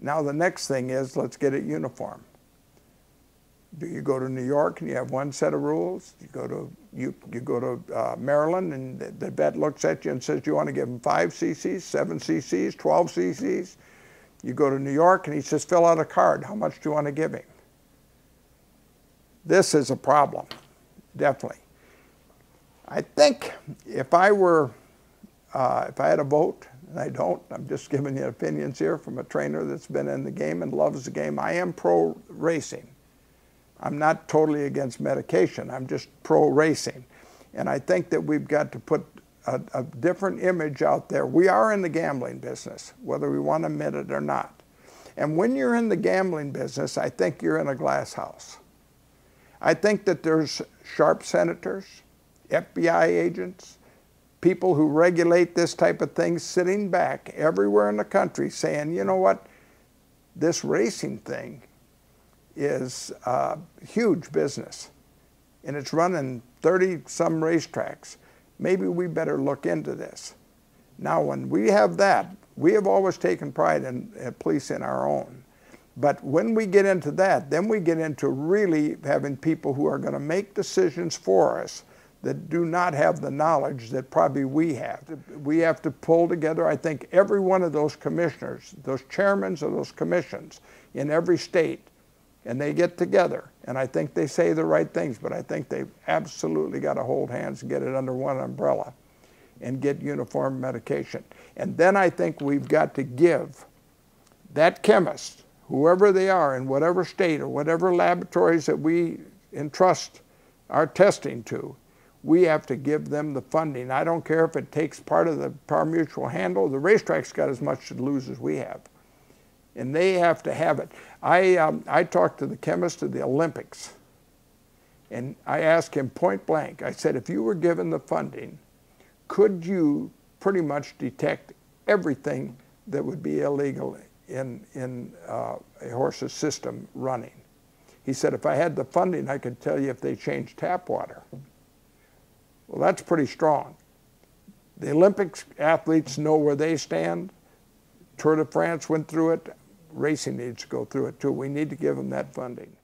Now the next thing is let's get it uniform. Do you go to New York and you have one set of rules? You go to you you go to uh, Maryland and the, the vet looks at you and says, you want to give him five cc's, seven cc's, 12 cc's?" You go to New York and he says, "Fill out a card. How much do you want to give him?" This is a problem, definitely. I think if I were, uh, if I had a vote, and I don't, I'm just giving you opinions here from a trainer that's been in the game and loves the game. I am pro racing. I'm not totally against medication. I'm just pro racing. And I think that we've got to put a, a, different image out there. We are in the gambling business, whether we want to admit it or not. And when you're in the gambling business, I think you're in a glass house. I think that there's sharp senators, FBI agents, people who regulate this type of thing sitting back everywhere in the country saying, you know what, this racing thing is a huge business and it's running 30 some racetracks. Maybe we better look into this. Now, when we have that, we have always taken pride in uh, policing our own. But when we get into that, then we get into really having people who are going to make decisions for us that do not have the knowledge that probably we have. We have to pull together, I think, every one of those commissioners, those chairmen of those commissions in every state and they get together. And I think they say the right things, but I think they've absolutely got to hold hands and get it under one umbrella and get uniform medication. And then I think we've got to give that chemist, whoever they are in whatever state or whatever laboratories that we entrust our testing to, we have to give them the funding. I don't care if it takes part of the pari-mutuel handle. The racetrack's got as much to lose as we have and they have to have it. I, um, I talked to the chemist of the Olympics, and I asked him point blank, I said, if you were given the funding, could you pretty much detect everything that would be illegal in, in uh, a horse's system running? He said, if I had the funding, I could tell you if they changed tap water. Well, that's pretty strong. The Olympics athletes know where they stand. Tour de France went through it racing needs to go through it too. We need to give them that funding.